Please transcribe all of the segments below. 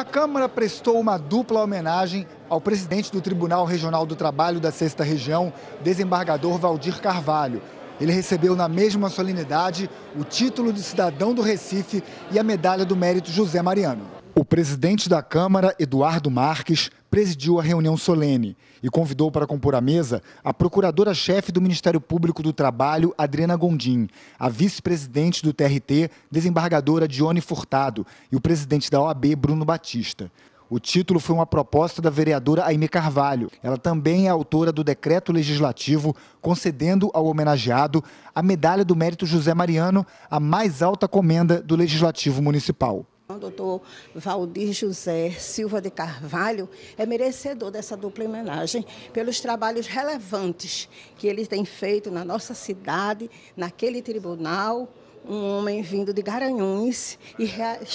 A Câmara prestou uma dupla homenagem ao presidente do Tribunal Regional do Trabalho da Sexta Região, desembargador Valdir Carvalho. Ele recebeu na mesma solenidade o título de cidadão do Recife e a medalha do mérito José Mariano. O presidente da Câmara, Eduardo Marques, presidiu a reunião solene e convidou para compor a mesa a procuradora-chefe do Ministério Público do Trabalho, Adriana Gondim, a vice-presidente do TRT, desembargadora Dione Furtado, e o presidente da OAB, Bruno Batista. O título foi uma proposta da vereadora Aime Carvalho. Ela também é autora do decreto legislativo concedendo ao homenageado a medalha do mérito José Mariano, a mais alta comenda do Legislativo Municipal. Doutor Valdir José Silva de Carvalho é merecedor dessa dupla homenagem pelos trabalhos relevantes que ele tem feito na nossa cidade, naquele tribunal, um homem vindo de Garanhuns e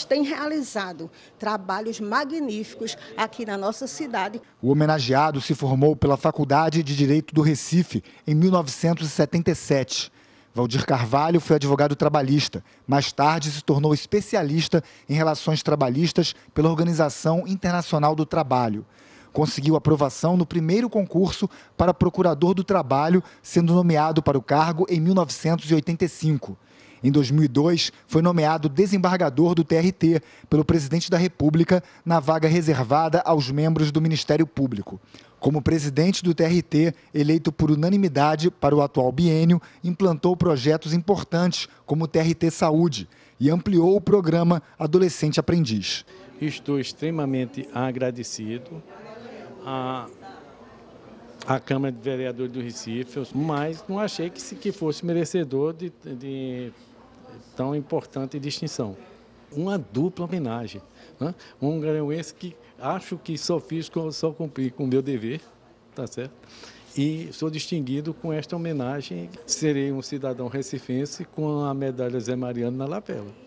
tem realizado trabalhos magníficos aqui na nossa cidade. O homenageado se formou pela Faculdade de Direito do Recife em 1977 Valdir Carvalho foi advogado trabalhista. Mais tarde se tornou especialista em relações trabalhistas pela Organização Internacional do Trabalho. Conseguiu aprovação no primeiro concurso para procurador do trabalho, sendo nomeado para o cargo em 1985. Em 2002, foi nomeado desembargador do TRT pelo presidente da República na vaga reservada aos membros do Ministério Público. Como presidente do TRT, eleito por unanimidade para o atual biênio, implantou projetos importantes como o TRT Saúde e ampliou o programa Adolescente Aprendiz. Estou extremamente agradecido à, à Câmara de Vereadores do Recife, mas não achei que, que fosse merecedor de, de tão importante distinção. Uma dupla homenagem. Né? Um garanhuense que acho que só fiz, só cumpri com o meu dever, tá certo? E sou distinguido com esta homenagem. Serei um cidadão recifense com a medalha Zé Mariano na lapela.